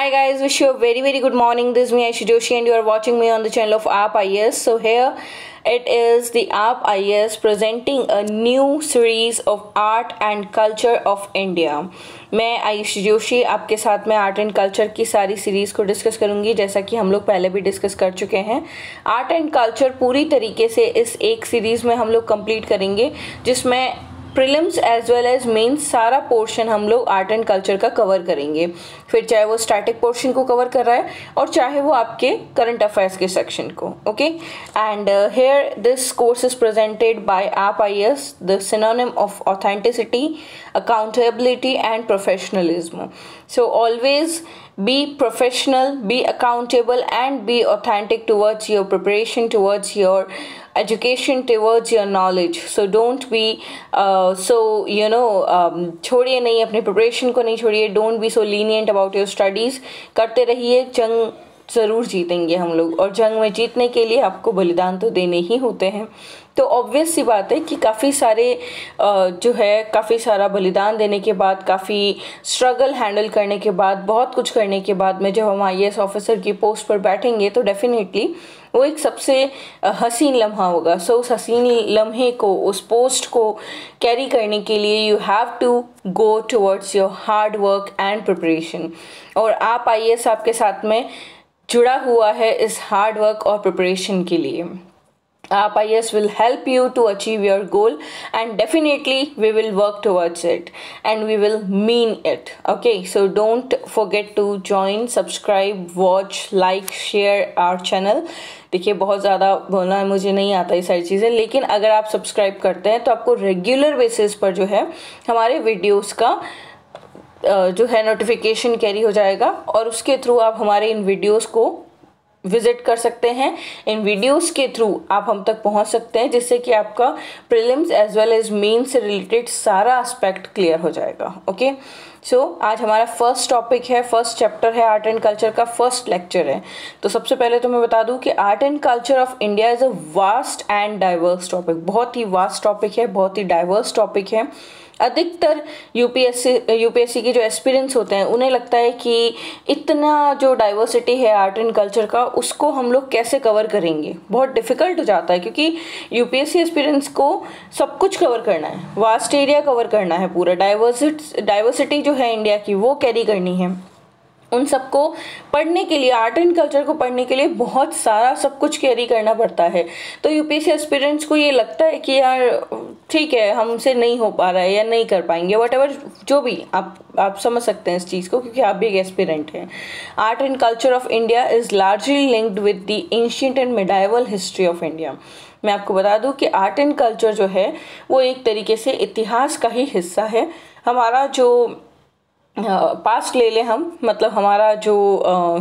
Hi guys, wish you a very very good morning. This is me Aishi Joshi and you are watching me on the channel of App IS. So here it is the App IS presenting a new series of art and culture of India. मैं आयुषी जोशी आपके साथ में art and culture की सारी series को discuss करूँगी जैसा कि हम लोग पहले भी डिस्कस कर चुके हैं आर्ट एंड कल्चर पूरी तरीके से इस एक सीरीज़ में हम लोग कंप्लीट करेंगे जिसमें prelims as well as mains सारा पोर्शन हम लोग आर्ट एंड कल्चर का कवर करेंगे। फिर चाहे वो स्टैटिक पोर्शन को कवर कर रहा है और चाहे वो आपके करंट अफेयर्स के सेक्शन को okay and here this course is presented by आप I S the synonym of authenticity accountability and professionalism so always be professional, be accountable and be authentic towards your preparation, towards your your knowledge. So don't be uh, so you know um, छोड़िए नहीं अपने preparation को नहीं छोड़िए। Don't be so lenient about your studies करते रहिए जंग ज़रूर जीतेंगे हम लोग। और जंग में जीतने के लिए आपको बलिदान तो देने ही होते हैं। तो ऑब्वियस सी बात है कि काफ़ी सारे जो है काफ़ी सारा बलिदान देने के बाद काफ़ी स्ट्रगल हैंडल करने के बाद बहुत कुछ करने के बाद में जब हम आई ऑफिसर की पोस्ट पर बैठेंगे तो डेफिनेटली वो एक सबसे हसीन लम्हा होगा। सो उस हसीन लम्हे को, उस पोस्ट को कैरी करने के लिए you have to go towards your hard work and preparation और आप आई आपके साथ में जुड़ा हुआ है इस हार्ड वर्क और प्रिपरेशन के लिए। आप I S will help you to achieve your goal and definitely we will work towards it and we will mean it okay so don't forget to join subscribe watch like share our channel देखिए, बहुत ज़्यादा बोलना है मुझे नहीं आता ये सारी चीज़ें, लेकिन अगर आप सब्सक्राइब करते हैं तो आपको रेगुलर बेसिस पर जो है, हमारे वीडियोज़ का जो है नोटिफिकेशन कैरी हो जाएगा और उसके थ्रू आप हमारे इन वीडियोज़ को विज़िट कर सकते हैं। इन वीडियोस के थ्रू आप हम तक पहुँच सकते हैं जिससे कि आपका prelims as well as main से रिलेटेड सारा एस्पेक्ट क्लियर हो जाएगा। ओके? सो so, आज हमारा फ़र्स्ट टॉपिक है फ़र्स्ट चैप्टर है आर्ट एंड कल्चर का फ़र्स्ट लेक्चर है। तो सबसे पहले तो मैं बता दूँ कि art and culture of India is a vast and diverse topic. बहुत ही वास्ट टॉपिक है बहुत ही डाइवर्स टॉपिक है। अधिकतर यूपीएससी यूपीएससी के जो एक्सपीरियंस होते हैं, उन्हें लगता है कि इतना जो डाइवर्सिटी है आर्ट एंड कल्चर का, उसको हम लोग कैसे कवर करेंगे? बहुत डिफ़िकल्ट हो जाता है, क्योंकि यूपीएससी एक्सपीरियंस को सब कुछ कवर करना है। वास्ट एरिया कवर करना है पूरा। डाइवर्सिटी जो है इंडिया की, वो कैरी करनी है। उन सबको पढ़ने के लिए आर्ट एंड कल्चर को पढ़ने के लिए बहुत सारा सब कुछ कैरी करना पड़ता है। तो यूपीएससी एस्पिरेंट्स को ये लगता है कि यार, ठीक है, हमसे नहीं हो पा रहा है या नहीं कर पाएँगे वट एवर जो भी आप आप समझ सकते हैं इस चीज़ को, क्योंकि आप भी एक एस्पिरेंट हैं। Art and culture of India is largely linked with the ancient and medieval history of India मैं आपको बता दूँ कि आर्ट एंड कल्चर जो है, वो एक तरीके से इतिहास का ही हिस्सा है। हमारा जो पास्ट ले लें हम मतलब हमारा जो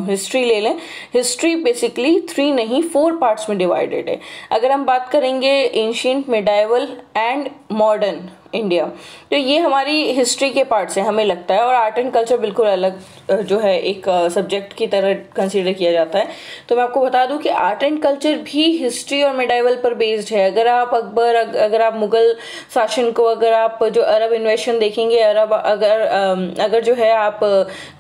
हिस्ट्री ले लें हिस्ट्री बेसिकली थ्री नहीं फोर पार्ट्स में डिवाइडेड है। अगर हम बात करेंगे ancient medieval and modern India तो ये हमारी हिस्ट्री के पार्ट से हमें लगता है, और आर्ट एंड कल्चर बिल्कुल अलग जो है एक सब्जेक्ट की तरह कंसिडर किया जाता है। तो मैं आपको बता दूँ कि आर्ट एंड कल्चर भी हिस्ट्री और मेडाइवल पर बेस्ड है। अगर आप अकबर अगर आप मुग़ल शासन को, अगर आप जो अरब इन्वेशन देखेंगे, अरब, अगर अगर जो है आप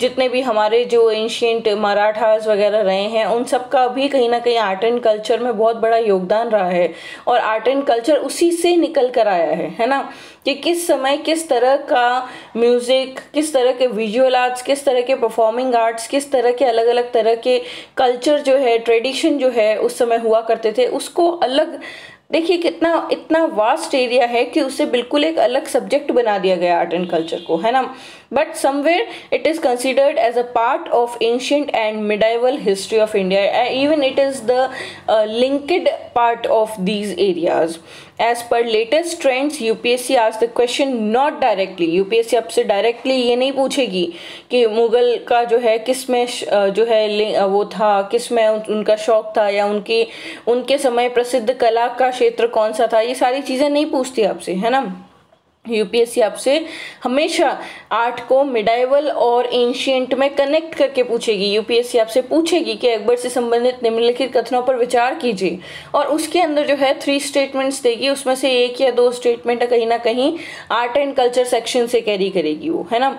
जितने भी हमारे जो एंशियंट मराठास वगैरह रहे हैं, उन सब का भी कहीं ना कहीं आर्ट एंड कल्चर में बहुत बड़ा योगदान रहा है। और आर्ट एंड कल्चर उसी से निकल कर आया है है ना? कि किस समय किस तरह का म्यूज़िक किस तरह के विजुअल आर्ट्स किस तरह के परफॉर्मिंग आर्ट्स किस तरह के अलग अलग तरह के कल्चर जो है ट्रेडिशन जो है, उस समय हुआ करते थे। उसको अलग, देखिए कितना, इतना वास्ट एरिया है कि उसे बिल्कुल एक अलग सब्जेक्ट बना दिया गया आर्ट एंड कल्चर को, है ना? But somewhere it is considered as a part of ancient and medieval history of India even it is the linked part of these areas as पर लेटेस्ट ट्रेंड्स यूपीएससी आज the question not directly UPSC आपसे directly ये नहीं पूछेगी कि मुगल का जो है, किसमें जो है वो था, किसमें उनका शौक था, या उनकी, उनके समय प्रसिद्ध कला का क्षेत्र कौन सा था, ये सारी चीज़ें नहीं पूछती आपसे, है ना? यूपीएससी आपसे हमेशा आर्ट को मिडाइवल और एंशियंट में कनेक्ट करके पूछेगी। यूपीएससी आपसे पूछेगी कि अकबर से संबंधित निम्नलिखित कथनों पर विचार कीजिए और उसके अंदर जो है थ्री स्टेटमेंट्स देगी। उसमें से एक या दो स्टेटमेंट कहीं ना कहीं आर्ट एंड कल्चर सेक्शन से कैरी करेगी वो, है ना?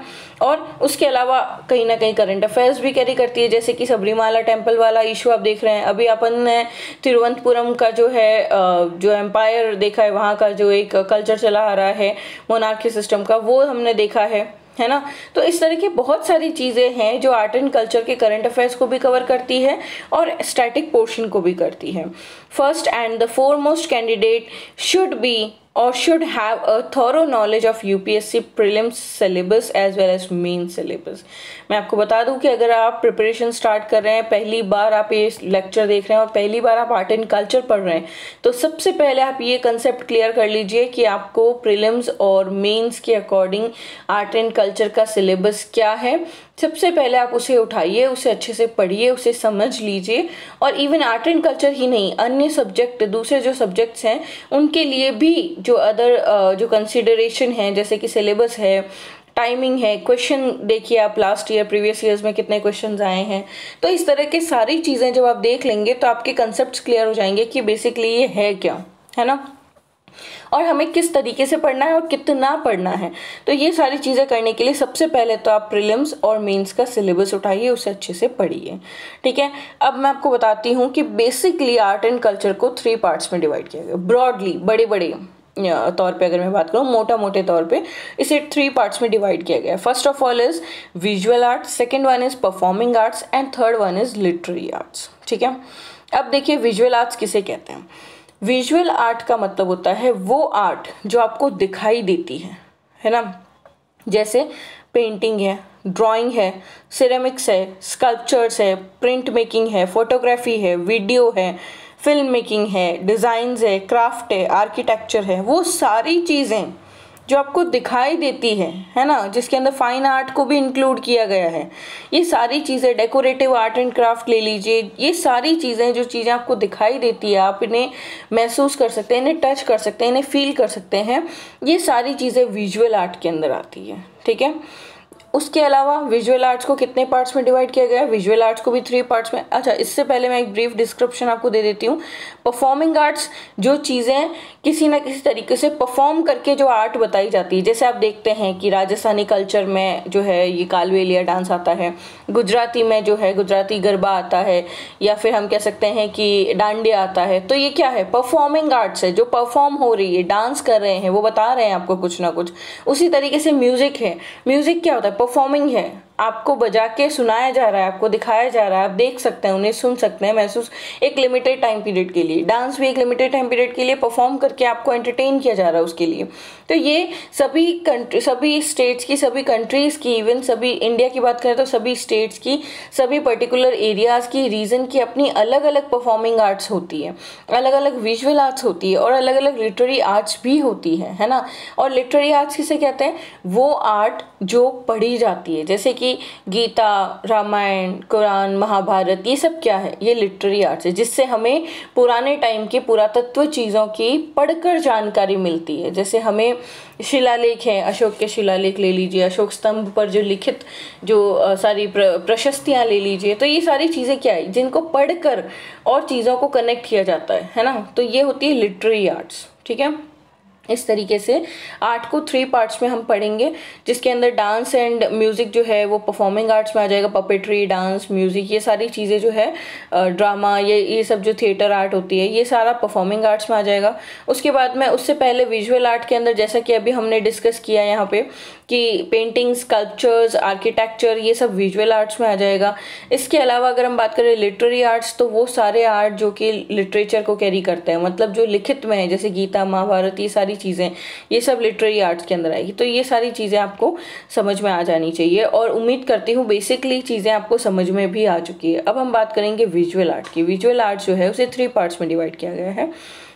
और उसके अलावा कहीं ना कहीं करंट अफेयर्स भी कैरी करती है, जैसे कि सबरीमाला टेंपल वाला इशू आप देख रहे हैं। अभी अपन ने तिरुवनंतपुरम का जो है जो एम्पायर देखा है, वहाँ का जो एक कल्चर चला आ रहा है मोनार्की सिस्टम का, वो हमने देखा है है ना? तो इस तरह की बहुत सारी चीज़ें हैं जो आर्ट एंड कल्चर के करंट अफेयर्स को भी कवर करती है और स्टैटिक पोर्शन को भी करती है। First and the foremost candidate should be or should have a thorough knowledge of UPSC prelims, syllabus, as well as main syllabus. मैं आपको बता दूँ कि अगर आप प्रिपरेशन स्टार्ट कर रहे हैं, पहली बार आप ये लेक्चर देख रहे हैं और पहली बार आप आर्ट एंड कल्चर पढ़ रहे हैं तो सबसे पहले आप ये कंसेप्ट क्लियर कर लीजिए कि आपको प्रिलिम्स और मेंस के अकॉर्डिंग आर्ट एंड कल्चर का सिलेबस क्या है। सबसे पहले आप उसे उठाइए, उसे अच्छे से पढ़िए, उसे समझ लीजिए और इवन आर्ट एंड कल्चर ही नहीं, अन्य सब्जेक्ट दूसरे जो सब्जेक्ट्स हैं, उनके लिए भी अदर जो कंसिडरेशन है, जैसे कि सिलेबस है टाइमिंग है क्वेश्चन देखिए आप लास्ट ईयर प्रीवियस ईयर्स में कितने क्वेश्चन आए हैं। तो इस तरह के सारी चीज़ें जब आप देख लेंगे तो आपके कंसेप्ट क्लियर हो जाएँगे कि बेसिकली ये है क्या, है ना? और हमें किस तरीके से पढ़ना है और कितना पढ़ना है। तो ये सारी चीज़ें करने के लिए सबसे पहले तो आप प्रिलिम्स और मेंस का सिलेबस उठाइए, उसे अच्छे से पढ़िए, ठीक है? अब मैं आपको बताती हूँ कि बेसिकली आर्ट एंड कल्चर को थ्री पार्ट्स में डिवाइड किया गया। ब्रॉडली बड़े बड़े तौर पे अगर मैं बात करूँ मोटा मोटे तौर पे, इसे थ्री पार्ट्स में डिवाइड किया गया है। First of all is visual art second one is performing arts and third one is literary arts ठीक है? अब देखिए विजुअल आर्ट्स किसे कहते हैं? विजुअल आर्ट का मतलब होता है वो आर्ट जो आपको दिखाई देती है है ना? जैसे पेंटिंग है ड्राइंग है सिरेमिक्स है स्कल्पचर्स है प्रिंट मेकिंग है फोटोग्राफी है वीडियो है फ़िल्म मेकिंग है डिज़ाइंस है, क्राफ्ट है, आर्किटेक्चर है, वो सारी चीज़ें जो आपको दिखाई देती है है ना? जिसके अंदर फाइन आर्ट को भी इंक्लूड किया गया है। ये सारी चीज़ें डेकोरेटिव आर्ट एंड क्राफ्ट ले लीजिए, ये सारी चीज़ें जो चीज़ें आपको दिखाई देती है, आप इन्हें महसूस कर सकते हैं, इन्हें टच कर सकते हैं, इन्हें फील कर सकते हैं। ये सारी चीज़ें विजुअल आर्ट के अंदर आती है, ठीक है? उसके अलावा विजुअल आर्ट्स को कितने पार्ट्स में डिवाइड किया गया? है विजुअल आर्ट्स को भी थ्री पार्ट्स में। अच्छा इससे पहले मैं एक ब्रीफ डिस्क्रिप्शन आपको दे देती हूँ। परफॉर्मिंग आर्ट्स जो चीज़ें किसी ना किसी तरीके से परफॉर्म करके जो आर्ट बताई जाती है, जैसे आप देखते हैं कि राजस्थानी कल्चर में जो है ये कालवेलिया डांस आता है, गुजराती में जो है गुजराती गरबा आता है, या फिर हम कह सकते हैं कि डांडिया आता है। तो ये क्या है? परफॉर्मिंग आर्ट्स है, जो परफॉर्म हो रही है डांस कर रहे हैं, वो बता रहे हैं आपको कुछ ना कुछ। उसी तरीके से म्यूज़िक है। म्यूज़िक क्या होता है? परफॉर्मिंग है। आपको बजा के सुनाया जा रहा है, आपको दिखाया जा रहा है, आप देख सकते हैं, उन्हें सुन सकते हैं महसूस एक लिमिटेड टाइम पीरियड के लिए। डांस भी एक लिमिटेड टाइम पीरियड के लिए परफॉर्म करके आपको एंटरटेन किया जा रहा है उसके लिए। तो ये सभी कंट्री सभी स्टेट्स की, सभी कंट्रीज़ की इवन सभी इंडिया की बात करें तो सभी स्टेट्स की, सभी पर्टिकुलर एरियाज़ की रीजन की अपनी अलग अलग परफॉर्मिंग आर्ट्स होती है। अलग अलग विजुअल आर्ट्स होती है और अलग अलग लिटरेरी आर्ट्स भी होती है है ना? और लिटरेरी आर्ट्स किसे कहते हैं? वो आर्ट जो पढ़ी जाती है। जैसे गीता रामायण कुरान महाभारत ये सब क्या है? ये लिटरेरी आर्ट्स है जिससे हमें पुराने टाइम के पुरातत्व चीज़ों की पढ़कर जानकारी मिलती है। जैसे हमें शिलालेख है अशोक के शिलालेख ले लीजिए अशोक स्तंभ पर जो लिखित जो सारी प्र, प्रशस्तियाँ ले लीजिए तो ये सारी चीज़ें क्या है? जिनको पढ़कर और चीज़ों को कनेक्ट किया जाता है है ना? तो ये होती है लिटरेरी आर्ट्स ठीक है? इस तरीके से। आर्ट को थ्री पार्ट्स में हम पढ़ेंगे, जिसके अंदर डांस एंड म्यूज़िक जो है, वो परफॉर्मिंग आर्ट्स में आ जाएगा। पपेट्री डांस म्यूज़िक ये सारी चीज़ें जो है ड्रामा ये ये सब जो थिएटर आर्ट होती है, ये सारा परफॉर्मिंग आर्ट्स में आ जाएगा। उसके बाद में उससे पहले विजुअल आर्ट के अंदर, जैसा कि अभी हमने डिस्कस किया यहाँ पे, कि पेंटिंग स्कल्पचर्स आर्किटेक्चर ये सब विजुअल आर्ट्स में आ जाएगा। इसके अलावा अगर हम बात करें लिटरेरी आर्ट्स तो वो सारे आर्ट जो कि लिटरेचर को कैरी करते हैं। मतलब जो लिखित में है, जैसे गीता, महाभारत, ये सारी चीज़ें, ये सब लिटरेरी आर्ट्स के अंदर आएगी। तो ये सारी चीज़ें आपको समझ में आ जानी चाहिए और उम्मीद करती हूँ बेसिकली चीज़ें आपको समझ में भी आ चुकी है। अब हम बात करेंगे विजुअल आर्ट की। विजुअल आर्ट जो है, उसे थ्री पार्ट्स में डिवाइड किया गया है।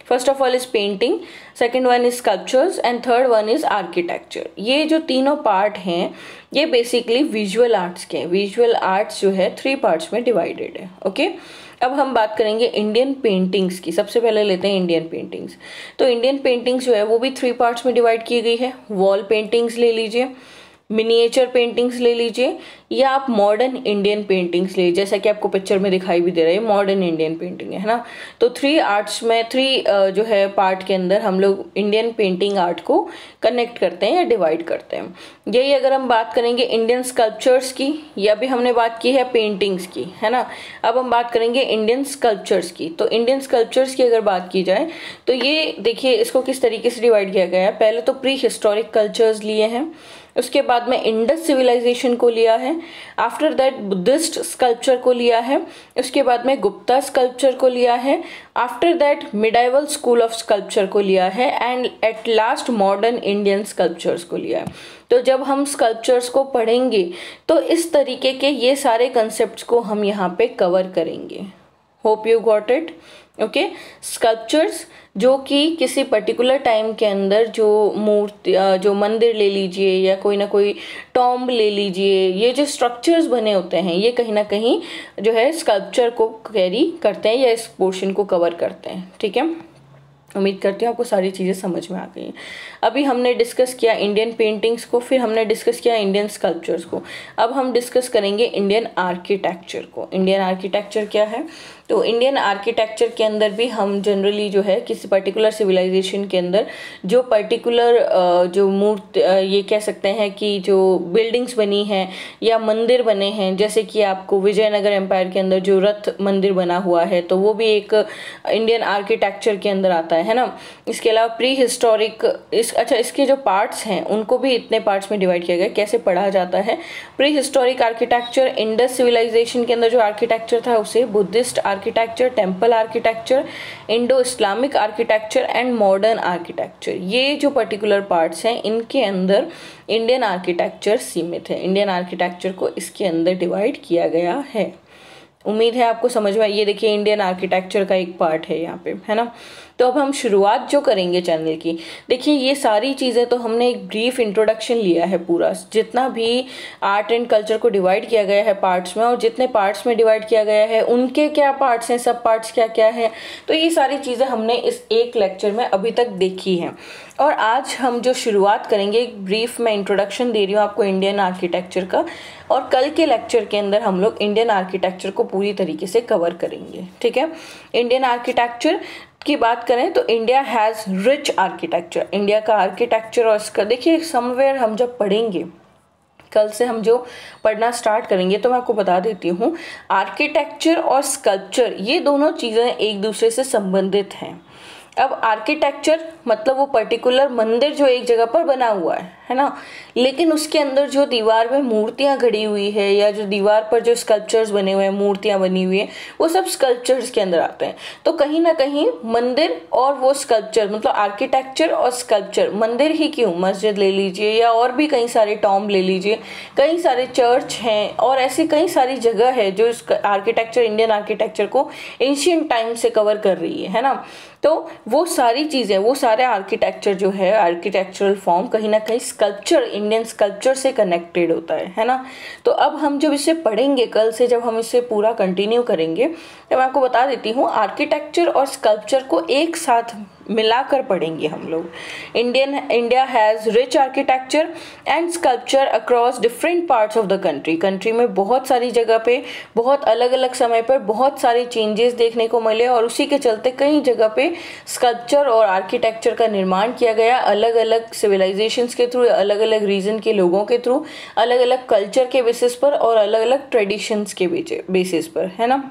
First of all is painting second one is sculptures and third one is architecture ये जो तीनों पार्ट हैं, ये बेसिकली विजुअल आर्ट्स के हैं। विजुअल आर्ट्स जो है थ्री पार्ट्स में डिवाइडेड है ओके okay? अब हम बात करेंगे इंडियन पेंटिंग्स की। सबसे पहले लेते हैं इंडियन पेंटिंग्स तो इंडियन पेंटिंग्स जो है, वो भी थ्री पार्ट्स में डिवाइड की गई है। वॉल पेंटिंग्स ले लीजिए। मिनिएचर पेंटिंग्स ले लीजिए, या आप मॉडर्न इंडियन पेंटिंग्स ले, जैसा कि आपको पिक्चर में दिखाई भी दे रहा है मॉडर्न इंडियन पेंटिंग है ना? तो थ्री आर्ट्स में थ्री जो है पार्ट के अंदर हम लोग इंडियन पेंटिंग आर्ट को कनेक्ट करते हैं या डिवाइड करते हैं। यही अगर हम बात करेंगे इंडियन स्कल्पचर्स की, या भी हमने बात की है पेंटिंग्स की, है ना? अब हम बात करेंगे इंडियन स्कल्पचर्स की। तो इंडियन स्कल्पचर्स की अगर बात की जाए तो ये देखिए इसको किस तरीके से डिवाइड किया गया है? पहले तो प्री हिस्टोरिक कल्चर्स लिए हैं उसके बाद में इंडस सिविलाइजेशन को लिया है। आफ्टर दैट बुद्धिस्ट स्कल्पचर को लिया है। उसके बाद में गुप्ता स्कल्पचर को लिया है। After that medieval school of sculpture को लिया है। And at last modern Indian sculptures को लिया है। तो जब हम स्कल्पचर्स को पढ़ेंगे तो इस तरीके के ये सारे कंसेप्ट को हम यहाँ पे कवर करेंगे। Hope you got it okay sculptures जो कि किसी पर्टिकुलर टाइम के अंदर जो मूर्ति जो मंदिर ले लीजिए या कोई ना कोई टॉम्ब ले लीजिए, ये जो स्ट्रक्चर्स बने होते हैं, ये कहीं ना कहीं जो है स्कल्पचर को कैरी करते हैं या इस पोर्शन को कवर करते हैं। ठीक है? उम्मीद करती हूँ आपको सारी चीज़ें समझ में आ गई। हैं अभी हमने डिस्कस किया इंडियन पेंटिंग्स को, फिर हमने डिस्कस किया इंडियन स्कल्पचर्स को। अब हम डिस्कस करेंगे इंडियन आर्किटेक्चर को। इंडियन आर्किटेक्चर क्या है? तो इंडियन आर्किटेक्चर के अंदर भी हम जनरली जो है किसी पर्टिकुलर सिविलाइजेशन के अंदर जो पर्टिकुलर जो मूर्ति ये कह सकते हैं कि जो बिल्डिंग्स बनी हैं या मंदिर बने हैं, जैसे कि आपको विजयनगर एम्पायर के अंदर जो रथ मंदिर बना हुआ है तो वो भी एक इंडियन आर्किटेक्चर के अंदर आता है है ना? इसके अलावा प्री हिस्टोरिक इस अच्छा इसके जो पार्ट्स हैं, उनको भी इतने पार्ट्स में डिवाइड किया गया, कैसे पढ़ा जाता है? Pre historic architecture Indus civilization के अंदर जो आर्किटेक्चर था, उसे Buddhist architecture temple architecture Indo Islamic architecture and modern architecture ये जो पर्टिकुलर पार्ट्स हैं, इनके अंदर इंडियन आर्किटेक्चर सीमित है। इंडियन आर्किटेक्चर को इसके अंदर डिवाइड किया गया है। उम्मीद है आपको समझ में ये देखिए इंडियन आर्किटेक्चर का एक पार्ट है यहाँ पे, है ना? तो अब हम शुरुआत जो करेंगे चैनल की, देखिए ये सारी चीज़ें तो हमने एक ब्रीफ इंट्रोडक्शन लिया है पूरा। जितना भी आर्ट एंड कल्चर को डिवाइड किया गया है पार्ट्स में और जितने पार्ट्स में डिवाइड किया गया है, उनके क्या पार्ट्स हैं, सब पार्ट्स क्या क्या हैं तो ये सारी चीज़ें हमने इस एक लेक्चर में अभी तक देखी हैं। और आज हम जो शुरुआत करेंगे, एक ब्रीफ में इंट्रोडक्शन दे रही हूँ आपको इंडियन आर्किटेक्चर का और कल के लेक्चर के अंदर हम लोग इंडियन आर्किटेक्चर को पूरी तरीके से कवर करेंगे, ठीक है? इंडियन आर्किटेक्चर की बात करें तो India has rich architecture India का आर्किटेक्चर और इसका, देखिए समवेयर हम जब पढ़ेंगे, कल से हम जो पढ़ना स्टार्ट करेंगे तो मैं आपको बता देती हूँ आर्किटेक्चर और स्कल्पचर ये दोनों चीज़ें एक दूसरे से संबंधित हैं। अब आर्किटेक्चर मतलब वो पर्टिकुलर मंदिर जो एक जगह पर बना हुआ है है ना? लेकिन उसके अंदर जो दीवार में मूर्तियाँ घड़ी हुई है, या जो दीवार पर जो स्कल्पचर्स बने हुए हैं, मूर्तियाँ बनी हुई हैं, वो सब स्कल्पचर्स के अंदर आते हैं। तो कहीं ना कहीं मंदिर और वो स्कल्पचर मतलब आर्किटेक्चर और स्कल्पचर मंदिर ही क्यों? मस्जिद ले लीजिए, या और भी कई सारे टॉम ले लीजिए, कई सारे चर्च हैं, और ऐसी कई सारी जगह है जो इस आर्किटेक्चर इंडियन आर्किटेक्चर को एंशियंट टाइम से कवर कर रही है है ना? तो वो सारी चीज़ें, वो सारे आर्किटेक्चर जो है आर्किटेक्चरल फॉर्म कहीं ना कहीं स्कल्पचर इंडियन स्कल्पचर से कनेक्टेड होता है है ना? तो अब हम जब इसे पढ़ेंगे, कल से जब हम इसे पूरा कंटिन्यू करेंगे तो मैं आपको बता देती हूँ आर्किटेक्चर और स्कल्पचर को एक साथ मिलाकर पढ़ेंगे हम लोग। Indian India has rich architecture and sculpture across different parts of the country country में बहुत सारी जगह पे, बहुत अलग अलग समय पर बहुत सारे चेंजेस देखने को मिले और उसी के चलते कई जगह पे स्कल्पचर और आर्किटेक्चर का निर्माण किया गया अलग अलग सिविलाइजेशंस के थ्रू अलग अलग रीजन के लोगों के थ्रू अलग अलग कल्चर के बेसिस पर और अलग अलग ट्रेडिशंस के बेसिस पर, है ना?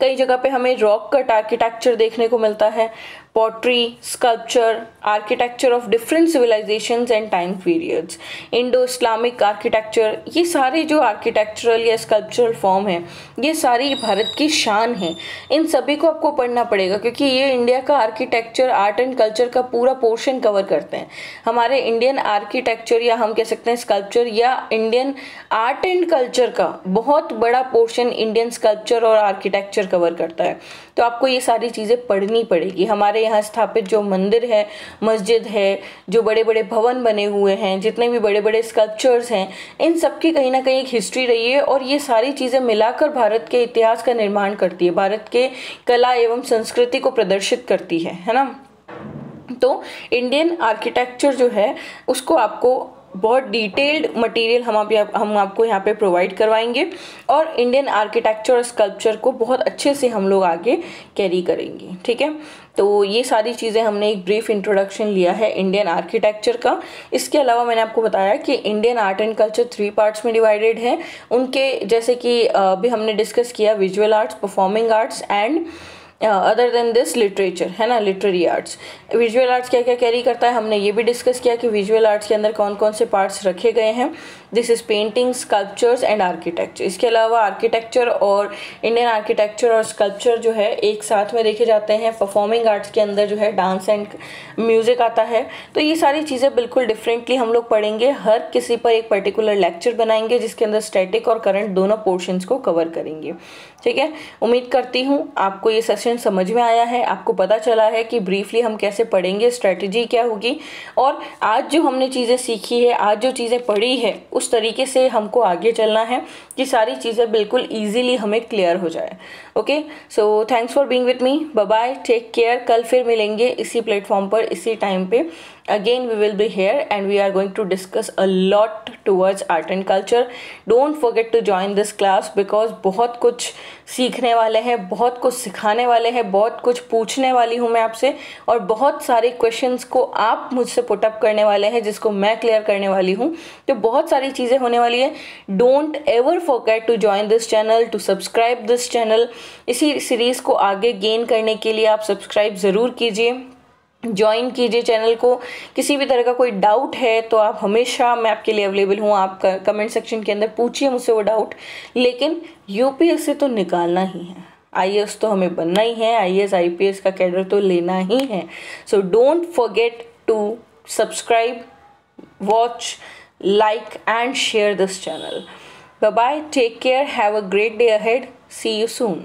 कई जगह पे हमें रॉक कट आर्किटेक्चर देखने को मिलता है। Pottery, sculpture, architecture of different civilizations and time periods, Indo Islamic architecture ये सारे जो आर्किटेक्चरल या स्कल्पचरल फॉर्म हैं ये सारी भारत की शान है। इन सभी को आपको पढ़ना पड़ेगा क्योंकि ये इंडिया का आर्किटेक्चर आर्ट एंड कल्चर का पूरा पोर्शन कवर करते हैं। हमारे इंडियन आर्किटेक्चर या हम कह सकते हैं स्कल्पचर या इंडियन आर्ट एंड कल्चर का बहुत बड़ा पोर्शन इंडियन स्कल्पचर और आर्किटेक्चर कवर करता है। तो आपको ये सारी चीज़ें पढ़नी पड़ेगी। हमारे यहाँ स्थापित जो मंदिर है, मस्जिद है, जो बड़े बड़े भवन बने हुए हैं, जितने भी बड़े बड़े स्कल्पचर्स हैं, इन सब की कहीं ना कहीं एक हिस्ट्री रही है और ये सारी चीज़ें मिलाकर भारत के इतिहास का निर्माण करती है, भारत के कला एवं संस्कृति को प्रदर्शित करती है है ना? तो इंडियन आर्किटेक्चर जो है, उसको आपको बहुत डिटेल्ड मटेरियल हम आप हम आपको यहाँ पे प्रोवाइड करवाएँगे और इंडियन आर्किटेक्चर और स्कल्पचर को बहुत अच्छे से हम लोग आगे कैरी करेंगे, ठीक है? तो ये सारी चीज़ें हमने एक ब्रीफ इंट्रोडक्शन लिया है इंडियन आर्किटेक्चर का। इसके अलावा मैंने आपको बताया कि Indian art and culture three parts में डिवाइडेड है। उनके जैसे कि अभी हमने डिस्कस किया visual arts performing arts and other than this literature है ना लिटरेरी आर्ट्स विजुअल आर्ट्स क्या क्या कैरी करता है? हमने ये भी डिस्कस किया कि विजुअल आर्ट्स के अंदर कौन कौन से पार्ट्स रखे गए हैं। This is painting sculptures and architecture इसके अलावा आर्किटेक्चर और इंडियन आर्किटेक्चर और स्कल्पचर जो है, एक साथ में देखे जाते हैं। परफॉर्मिंग आर्ट्स के अंदर जो है डांस एंड म्यूज़िक आता है। तो ये सारी चीज़ें बिल्कुल डिफरेंटली हम लोग पढ़ेंगे। हर किसी पर एक पर्टिकुलर लेक्चर बनाएँगे, जिसके अंदर स्टैटिक और करंट दोनों पोर्शंस को कवर करेंगे। ठीक है? उम्मीद करती हूँ आपको ये सेशन समझ में आया है। आपको पता चला है कि ब्रीफली हम कैसे पढ़ेंगे स्ट्रेटजी क्या होगी। और आज जो हमने चीज़ें सीखी है, आज जो चीज़ें पढ़ी है उस तरीके से हमको आगे चलना है कि सारी चीज़ें बिल्कुल ईजीली हमें क्लियर हो जाए okay so thanks for being with me bye take care कल फिर मिलेंगे इसी प्लेटफॉर्म पर इसी टाइम पे again we will be here and we are going to discuss a lot towards art and culture don't forget to join this class because बहुत कुछ सीखने वाले हैं, बहुत कुछ सिखाने वाले हैं, बहुत कुछ पूछने वाली हूँ मैं आपसे और बहुत सारे क्वेश्चंस को आप मुझसे पुटअप करने वाले हैं, जिसको मैं क्लियर करने वाली हूँ। तो बहुत सारी चीज़ें होने वाली है। Don't ever forget to join this channel to subscribe this channel इसी सीरीज़ को आगे गेन करने के लिए आप सब्सक्राइब ज़रूर कीजिए। ज्वाइन कीजिए चैनल को। किसी भी तरह का कोई डाउट है तो आप हमेशा मैं आपके लिए अवेलेबल हूँ। आप कमेंट सेक्शन के अंदर पूछिए मुझसे वो डाउट लेकिन यूपीएस से तो निकालना ही है। आईएएस तो हमें बनना ही है। आईएएस आईपीएस का कैडर तो लेना ही है। So don't forget to subscribe watch like and share this channel bye bye take care. Have a great day ahead. See you soon.